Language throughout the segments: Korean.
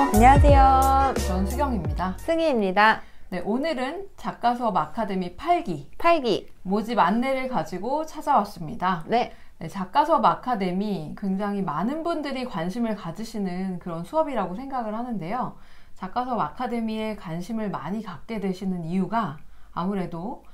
안녕하세요. 전 수경입니다. 승희입니다. 네, 오늘은 작가 수업 아카데미 8기 8기. 모집 안내를 가지고 찾아왔습니다. 네. 네, 작가 수업 아카데미 굉장히 많은 분들이 관심을 가지시는 그런 수업이라고 생각을 하는데요. 작가 수업 아카데미에 관심을 많이 갖게 되시는 이유가 아무래도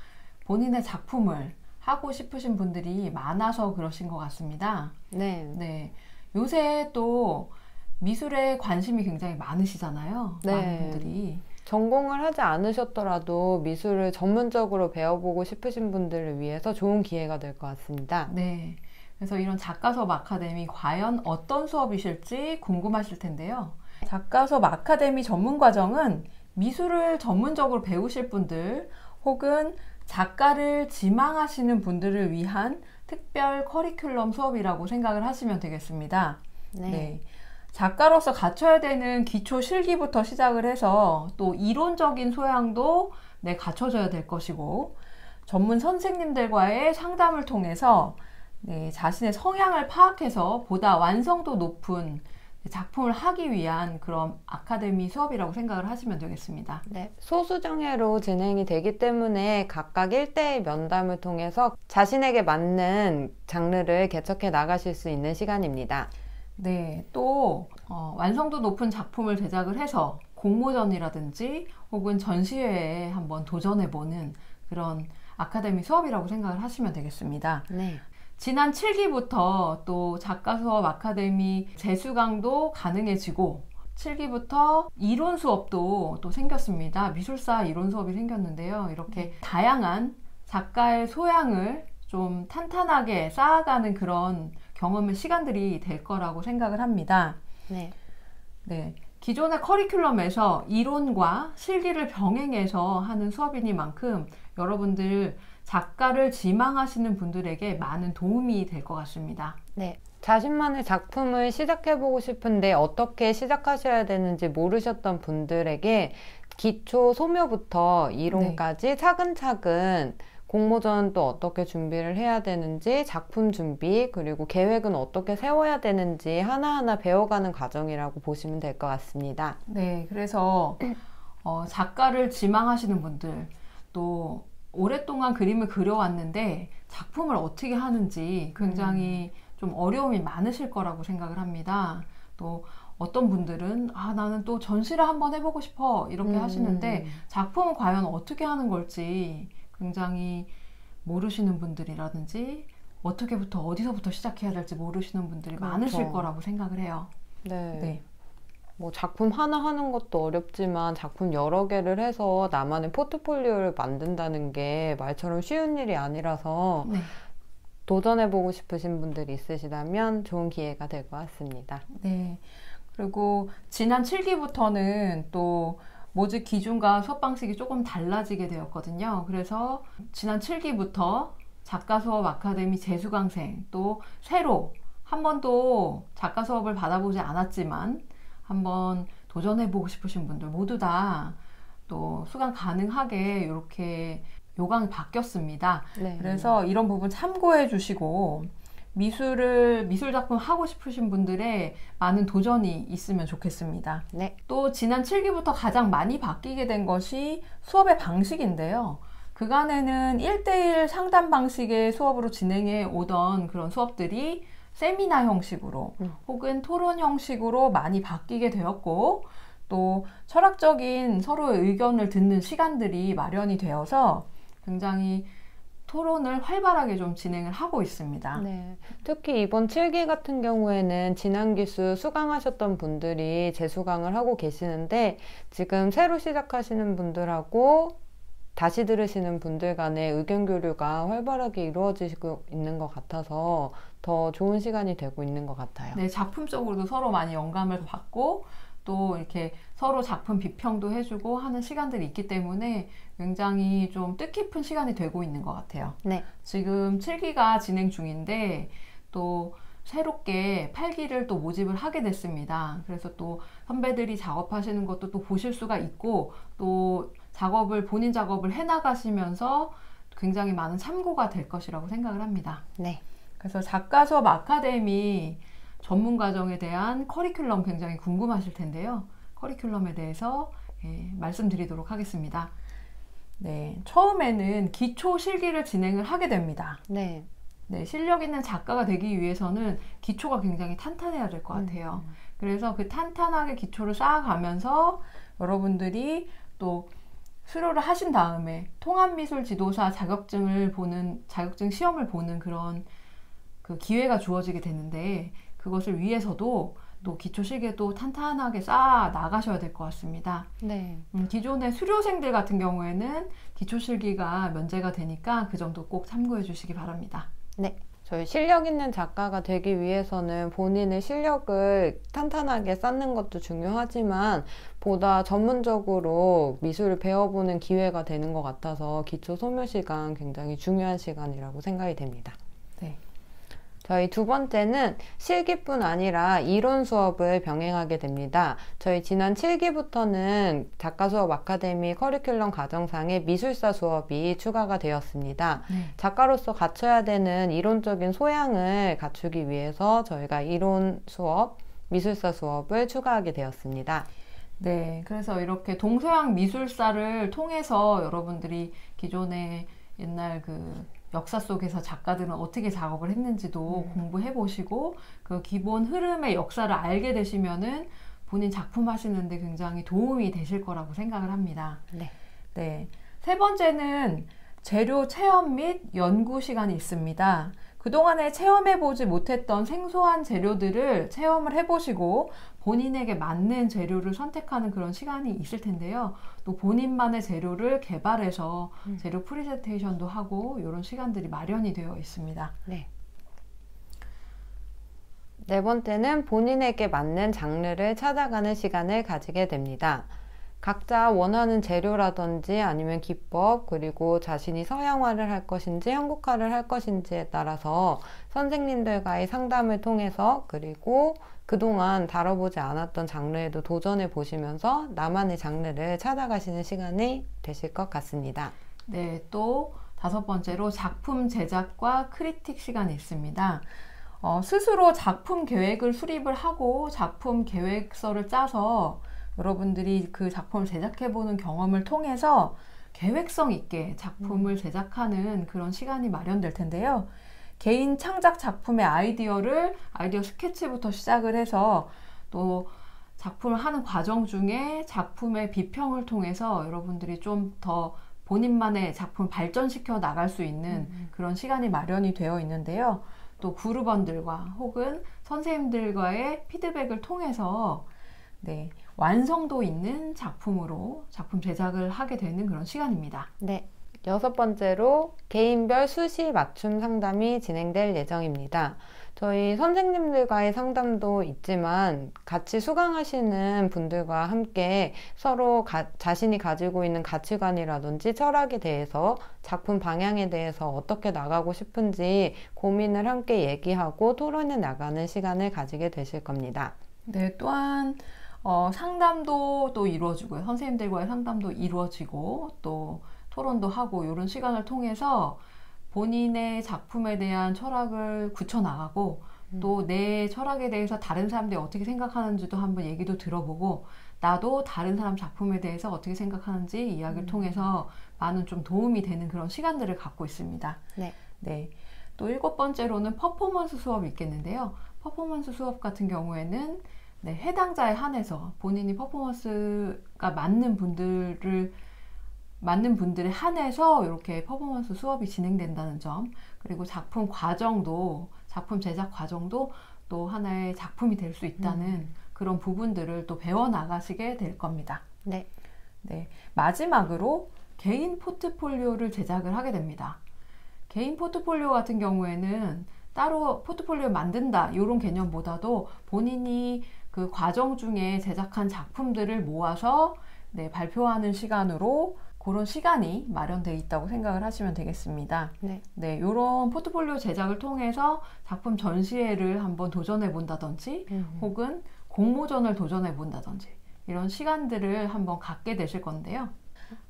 본인의 작품을 하고 싶으신 분들이 많아서 그러신 것 같습니다. 네. 네. 요새 또 미술에 관심이 굉장히 많으시잖아요. 네. 많은 분들이. 전공을 하지 않으셨더라도 미술을 전문적으로 배워보고 싶으신 분들을 위해서 좋은 기회가 될 것 같습니다. 네. 그래서 이런 작가 수업 아카데미 과연 어떤 수업이실지 궁금하실 텐데요. 작가 수업 아카데미 전문 과정은 미술을 전문적으로 배우실 분들 혹은 작가를 지망하시는 분들을 위한 특별 커리큘럼 수업이라고 생각을 하시면 되겠습니다. 네. 네. 작가로서 갖춰야 되는 기초 실기부터 시작을 해서 또 이론적인 소양도 네, 갖춰져야 될 것이고 전문 선생님들과의 상담을 통해서 네, 자신의 성향을 파악해서 보다 완성도 높은 작품을 하기 위한 그런 아카데미 수업이라고 생각을 하시면 되겠습니다. 네. 소수정예로 진행이 되기 때문에 각각 1대1 면담을 통해서 자신에게 맞는 장르를 개척해 나가실 수 있는 시간입니다. 네, 또 어, 완성도 높은 작품을 제작을 해서 공모전이라든지 혹은 전시회에 한번 도전해보는 그런 아카데미 수업이라고 생각을 하시면 되겠습니다. 네. 지난 7기부터 또 작가 수업 아카데미 재수강도 가능해지고 7기부터 이론 수업도 또 생겼습니다. 미술사 이론 수업이 생겼는데요. 이렇게 다양한 작가의 소양을 좀 탄탄하게 쌓아가는 그런 경험의 시간들이 될 거라고 생각을 합니다. 네. 네. 기존의 커리큘럼에서 이론과 실기를 병행해서 하는 수업이니만큼 여러분들 작가를 지망하시는 분들에게 많은 도움이 될 것 같습니다. 네. 자신만의 작품을 시작해보고 싶은데 어떻게 시작하셔야 되는지 모르셨던 분들에게 기초 소묘부터 이론까지 차근차근 공모전 또 어떻게 준비를 해야 되는지 작품 준비 그리고 계획은 어떻게 세워야 되는지 하나하나 배워가는 과정이라고 보시면 될 것 같습니다. 네, 그래서 어, 작가를 지망하시는 분들 또 오랫동안 그림을 그려왔는데 작품을 어떻게 하는지 굉장히 좀 어려움이 많으실 거라고 생각을 합니다. 또 어떤 분들은 아 나는 또 전시를 한번 해보고 싶어 이렇게 음. 하시는데 작품은 과연 어떻게 하는 걸지 굉장히 모르시는 분들이라든지 어떻게부터 어디서부터 시작해야 될지 모르시는 분들이 그렇죠. 많으실 거라고 생각을 해요. 네. 네. 뭐 작품 하나 하는 것도 어렵지만 작품 여러 개를 해서 나만의 포트폴리오를 만든다는 게 말처럼 쉬운 일이 아니라서 네. 도전해보고 싶으신 분들이 있으시다면 좋은 기회가 될 것 같습니다. 네. 그리고 지난 7기부터는 또 모집 기준과 수업 방식이 조금 달라지게 되었거든요. 그래서 지난 7기부터 작가 수업 아카데미 재수 강생 또 새로 한 번도 작가 수업을 받아보지 않았지만 한번 도전해보고 싶으신 분들 모두 다 또 수강 가능하게 이렇게 요강이 바뀌었습니다. 네. 그래서 이런 부분 참고해 주시고 미술을 미술 작품 하고 싶으신 분들의 많은 도전이 있으면 좋겠습니다. 네. 또 지난 7기부터 가장 많이 바뀌게 된 것이 수업의 방식인데요. 그간에는 1대1 상담 방식의 수업으로 진행해 오던 그런 수업들이 세미나 형식으로 음. 혹은 토론 형식으로 많이 바뀌게 되었고 또 철학적인 서로의 의견을 듣는 시간들이 마련이 되어서 굉장히 토론을 활발하게 좀 진행을 하고 있습니다. 네. 특히 이번 7기 같은 경우에는 지난 기수 수강하셨던 분들이 재수강을 하고 계시는데 지금 새로 시작하시는 분들하고 다시 들으시는 분들 간의 의견 교류가 활발하게 이루어지고 있는 것 같아서 더 좋은 시간이 되고 있는 것 같아요. 네, 작품적으로도 서로 많이 영감을 받고 또 이렇게 서로 작품 비평도 해주고 하는 시간들이 있기 때문에 굉장히 좀 뜻깊은 시간이 되고 있는 것 같아요. 네. 지금 7기가 진행 중인데 또 새롭게 8기를 또 모집을 하게 됐습니다. 그래서 또 선배들이 작업하시는 것도 또 보실 수가 있고 또 작업을 본인 작업을 해 나가시면서 굉장히 많은 참고가 될 것이라고 생각을 합니다. 네. 그래서 작가 수업 아카데미 전문 과정에 대한 커리큘럼 굉장히 궁금하실 텐데요. 커리큘럼에 대해서 예, 말씀드리도록 하겠습니다. 네, 처음에는 기초 실기를 진행을 하게 됩니다. 네. 네, 실력 있는 작가가 되기 위해서는 기초가 굉장히 탄탄해야 될 것 같아요. 음. 그래서 그 탄탄하게 기초를 쌓아가면서 여러분들이 또 수료를 하신 다음에 통합미술 지도사 자격증을 보는 자격증 시험을 보는 그런 그 기회가 주어지게 되는데 그것을 위해서도 또 기초 실기도 탄탄하게 쌓아 나가셔야 될 것 같습니다. 네. 음, 기존의 수료생들 같은 경우에는 기초 실기가 면제가 되니까 그 점도 꼭 참고해 주시기 바랍니다. 네. 저희 실력 있는 작가가 되기 위해서는 본인의 실력을 탄탄하게 쌓는 것도 중요하지만 보다 전문적으로 미술을 배워보는 기회가 되는 것 같아서 기초 소묘 시간 굉장히 중요한 시간이라고 생각이 됩니다. 네. 저희 두 번째는 실기뿐 아니라 이론 수업을 병행하게 됩니다. 저희 지난 7기부터는 작가 수업 아카데미 커리큘럼 과정상에 미술사 수업이 추가가 되었습니다. 네. 작가로서 갖춰야 되는 이론적인 소양을 갖추기 위해서 저희가 이론 수업, 미술사 수업을 추가하게 되었습니다. 네, 그래서 이렇게 동서양 미술사를 통해서 여러분들이 기존에 옛날 그 역사 속에서 작가들은 어떻게 작업을 했는지도 음. 공부해 보시고 그 기본 흐름의 역사를 알게 되시면은 본인 작품 하시는데 굉장히 도움이 되실 거라고 생각을 합니다. 네. 네. 세 번째는 재료 체험 및 연구 시간이 있습니다. 그동안에 체험해보지 못했던 생소한 재료들을 체험을 해보시고 본인에게 맞는 재료를 선택하는 그런 시간이 있을 텐데요. 또 본인만의 재료를 개발해서 음. 재료 프리젠테이션도 하고 이런 시간들이 마련이 되어 있습니다. 네. 네 번째는 본인에게 맞는 장르를 찾아가는 시간을 가지게 됩니다. 각자 원하는 재료라든지 아니면 기법 그리고 자신이 서양화를 할 것인지 한국화를 할 것인지에 따라서 선생님들과의 상담을 통해서 그리고 그동안 다뤄보지 않았던 장르에도 도전해 보시면서 나만의 장르를 찾아가시는 시간이 되실 것 같습니다. 네, 또 다섯 번째로 작품 제작과 크리틱 시간이 있습니다. 어, 스스로 작품 계획을 수립을 하고 작품 계획서를 짜서 여러분들이 그 작품을 제작해보는 경험을 통해서 계획성 있게 작품을 음. 제작하는 그런 시간이 마련될 텐데요. 개인 창작 작품의 아이디어를 아이디어 스케치부터 시작을 해서 또 작품을 하는 과정 중에 작품의 비평을 통해서 여러분들이 좀 더 본인만의 작품을 발전시켜 나갈 수 있는 음, 음. 그런 시간이 마련이 되어 있는데요. 또 그룹원들과 혹은 선생님들과의 피드백을 통해서 네, 완성도 있는 작품으로 작품 제작을 하게 되는 그런 시간입니다. 네. 여섯 번째로 개인별 수시 맞춤 상담이 진행될 예정입니다. 저희 선생님들과의 상담도 있지만 같이 수강하시는 분들과 함께 서로 가, 자신이 가지고 있는 가치관이라든지 철학에 대해서 작품 방향에 대해서 어떻게 나가고 싶은지 고민을 함께 얘기하고 토론해 나가는 시간을 가지게 되실 겁니다. 네, 또한 어, 상담도 또 이루어지고요. 선생님들과의 상담도 이루어지고 또 토론도 하고 이런 시간을 통해서 본인의 작품에 대한 철학을 굳혀 나가고 음. 또내 철학에 대해서 다른 사람들이 어떻게 생각하는지도 한번 얘기도 들어보고 나도 다른 사람 작품에 대해서 어떻게 생각하는지 이야기를 음. 통해서 많은 좀 도움이 되는 그런 시간들을 갖고 있습니다. 네. 네. 또 일곱 번째로는 퍼포먼스 수업이 있겠는데요. 퍼포먼스 수업 같은 경우에는 네, 해당자에 한해서 본인이 퍼포먼스가 맞는 분들을 맞는 분들에 한해서 이렇게 퍼포먼스 수업이 진행된다는 점 그리고 작품 과정도 작품 제작 과정도 또 하나의 작품이 될 수 있다는 음. 그런 부분들을 또 배워 나가시게 될 겁니다. 네. 네. 마지막으로 개인 포트폴리오를 제작을 하게 됩니다. 개인 포트폴리오 같은 경우에는 따로 포트폴리오 만든다 이런 개념보다도 본인이 그 과정 중에 제작한 작품들을 모아서 네, 발표하는 시간으로 그런 시간이 마련되어 있다고 생각을 하시면 되겠습니다. 네. 네, 이런 포트폴리오 제작을 통해서 작품 전시회를 한번 도전해 본다든지 음. 혹은 공모전을 도전해 본다든지 이런 시간들을 한번 갖게 되실 건데요.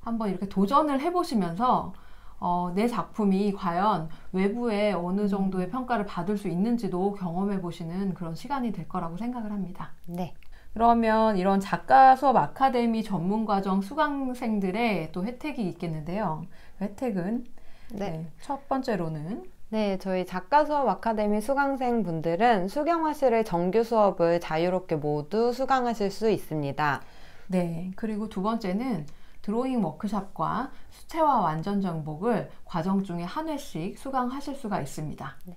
한번 이렇게 도전을 해 보시면서 어, 내 작품이 과연 외부에 어느 음. 정도의 평가를 받을 수 있는지도 경험해 보시는 그런 시간이 될 거라고 생각을 합니다. 네. 그러면 이런 작가 수업 아카데미 전문 과정 수강생들의 또 혜택이 있겠는데요. 그 혜택은 네. 네, 첫 번째로는 네, 저희 작가 수업 아카데미 수강생 분들은 수경화실의 정규 수업을 자유롭게 모두 수강하실 수 있습니다. 네, 그리고 두 번째는 드로잉 워크샵과 수채화 완전 정복을 과정 중에 한 회씩 수강하실 수가 있습니다. 네.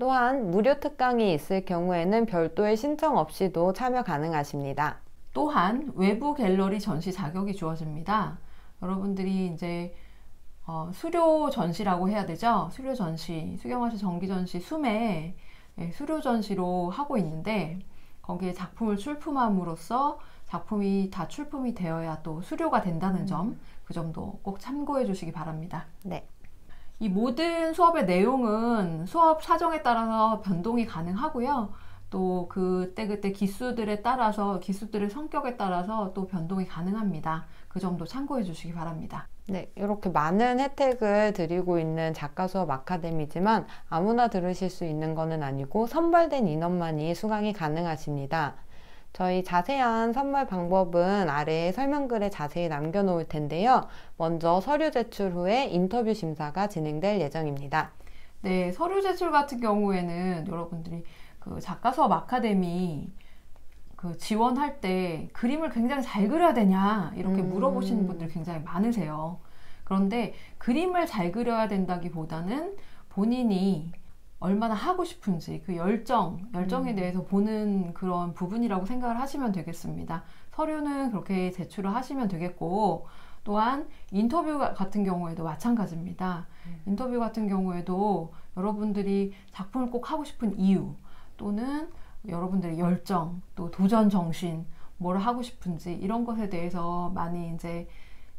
또한 무료 특강이 있을 경우에는 별도의 신청 없이도 참여 가능하십니다. 또한 외부 갤러리 전시 자격이 주어집니다. 여러분들이 이제 어, 수료 전시라고 해야 되죠. 수료 전시, 수경화시 정기 전시 수매 예, 수료 전시로 하고 있는데 거기에 작품을 출품함으로써 작품이 다 출품이 되어야 또 수료가 된다는 점, 음. 그 점도 꼭 참고해 주시기 바랍니다. 네. 이 모든 수업의 내용은 수업 사정에 따라서 변동이 가능하고요. 또 그때그때 기수들에 따라서 기수들의 성격에 따라서 또 변동이 가능합니다. 그 점도 참고해 주시기 바랍니다. 네, 이렇게 많은 혜택을 드리고 있는 작가 수업 아카데미지만 아무나 들으실 수 있는 것은 아니고 선발된 인원만이 수강이 가능하십니다. 저희 자세한 선물 방법은 아래 설명글에 자세히 남겨놓을 텐데요. 먼저 서류 제출 후에 인터뷰 심사가 진행될 예정입니다. 네, 서류 제출 같은 경우에는 여러분들이 그 작가 수업 아카데미 그 지원할 때 그림을 굉장히 잘 그려야 되냐 이렇게 음. 물어보시는 분들 굉장히 많으세요. 그런데 그림을 잘 그려야 된다기보다는 본인이 얼마나 하고 싶은지 그 열정, 열정에 음. 대해서 보는 그런 부분이라고 생각을 하시면 되겠습니다. 서류는 그렇게 제출을 하시면 되겠고 또한 인터뷰 같은 경우에도 마찬가지입니다. 음. 인터뷰 같은 경우에도 여러분들이 작품을 꼭 하고 싶은 이유 또는 여러분들의 열정 또 도전 정신 뭘 하고 싶은지 이런 것에 대해서 많이 이제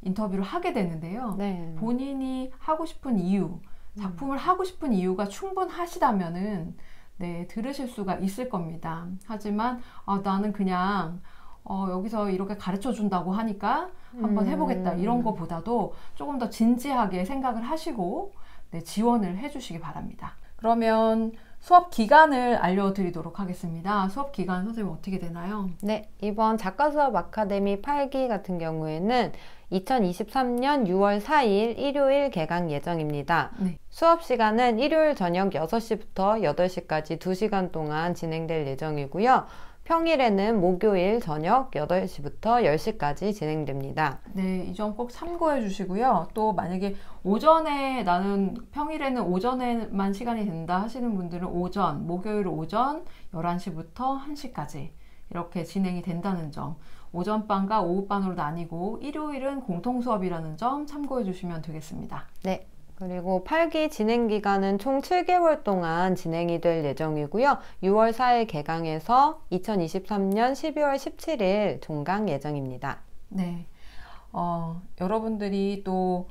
인터뷰를 하게 되는데요. 네. 본인이 하고 싶은 이유 작품을 하고 싶은 이유가 충분하시다면은 네, 들으실 수가 있을 겁니다. 하지만 아, 나는 그냥 어, 여기서 이렇게 가르쳐 준다고 하니까 한번 해보겠다. 이런 음. 거보다도 조금 더 진지하게 생각을 하시고 네, 지원을 해주시기 바랍니다. 그러면 수업 기간을 알려드리도록 하겠습니다. 수업 기간 선생님 어떻게 되나요? 네, 이번 작가 수업 아카데미 8기 같은 경우에는 2023년 6월 4일 일요일 개강 예정입니다. 네. 수업 시간은 일요일 저녁 6시부터 8시까지 2시간 동안 진행될 예정이고요. 평일에는 목요일 저녁 8시부터 10시까지 진행됩니다. 네, 이 점 꼭 참고해 주시고요. 또 만약에 오전에 나는 평일에는 오전에만 시간이 된다 하시는 분들은 오전, 목요일 오전 11시부터 1시까지 이렇게 진행이 된다는 점. 오전반과 오후반으로 나뉘고 일요일은 공통 수업이라는 점 참고해 주시면 되겠습니다. 네. 그리고 8기 진행 기간은 총 7개월 동안 진행이 될 예정이고요. 6월 4일 개강해서 2023년 12월 17일 종강 예정입니다. 네. 어, 여러분들이 또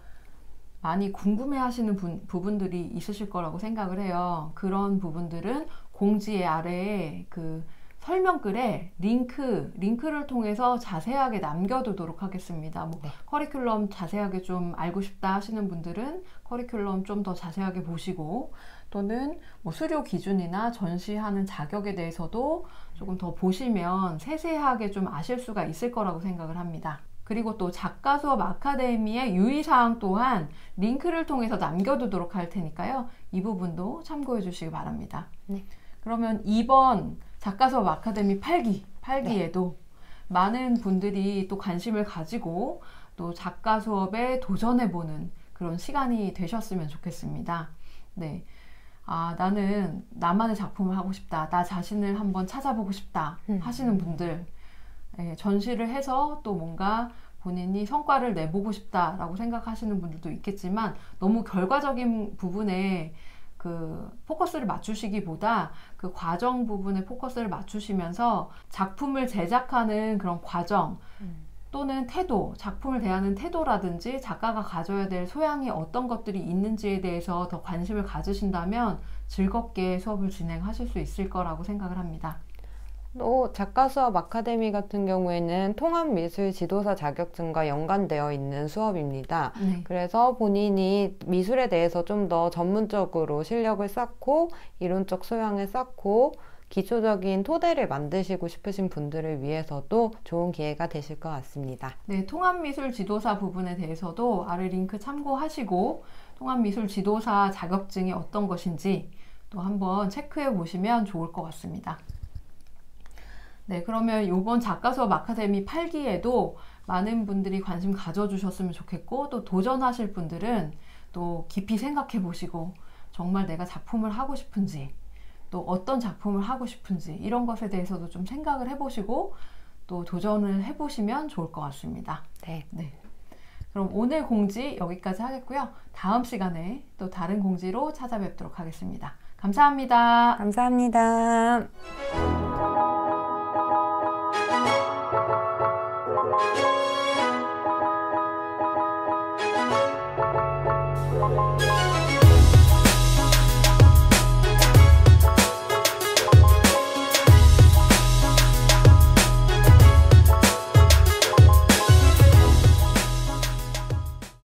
많이 궁금해 하시는 부분들이 있으실 거라고 생각을 해요. 그런 부분들은 공지 아래에 그 설명글에 링크, 링크를 통해서 자세하게 남겨두도록 하겠습니다. 뭐 네. 커리큘럼 자세하게 좀 알고 싶다 하시는 분들은 커리큘럼 좀 더 자세하게 보시고 또는 뭐 수료 기준이나 전시하는 자격에 대해서도 조금 더 보시면 세세하게 좀 아실 수가 있을 거라고 생각을 합니다. 그리고 또 작가 수업 아카데미의 유의사항 또한 링크를 통해서 남겨두도록 할 테니까요. 이 부분도 참고해 주시기 바랍니다. 네. 그러면 이번 작가 수업 아카데미 8기, 8기에도 네. 많은 분들이 또 관심을 가지고 또 작가 수업에 도전해보는 그런 시간이 되셨으면 좋겠습니다. 네. 아, 나는 나만의 작품을 하고 싶다. 나 자신을 한번 찾아보고 싶다. 음. 하시는 분들, 네, 전시를 해서 또 뭔가 본인이 성과를 내보고 싶다라고 생각하시는 분들도 있겠지만 너무 결과적인 부분에 그 포커스를 맞추시기보다 그 과정 부분에 포커스를 맞추시면서 작품을 제작하는 그런 과정 음. 또는 태도, 작품을 대하는 태도라든지 작가가 가져야 될 소양이 어떤 것들이 있는지에 대해서 더 관심을 가지신다면 즐겁게 수업을 진행하실 수 있을 거라고 생각을 합니다. 또 작가 수업 아카데미 같은 경우에는 통합 미술 지도사 자격증과 연관되어 있는 수업입니다. 네. 그래서 본인이 미술에 대해서 좀 더 전문적으로 실력을 쌓고 이론적 소양을 쌓고 기초적인 토대를 만드시고 싶으신 분들을 위해서도 좋은 기회가 되실 것 같습니다. 네, 통합미술 지도사 부분에 대해서도 아래 링크 참고하시고 통합미술 지도사 자격증이 어떤 것인지 또 한번 체크해 보시면 좋을 것 같습니다. 네, 그러면 이번 작가 수업 아카데미 8기에도 많은 분들이 관심 가져주셨으면 좋겠고 또 도전하실 분들은 또 깊이 생각해 보시고 정말 내가 작품을 하고 싶은지 또 어떤 작품을 하고 싶은지 이런 것에 대해서도 좀 생각을 해보시고 또 도전을 해보시면 좋을 것 같습니다. 네. 네. 그럼 오늘 공지 여기까지 하겠고요. 다음 시간에 또 다른 공지로 찾아뵙도록 하겠습니다. 감사합니다. 감사합니다.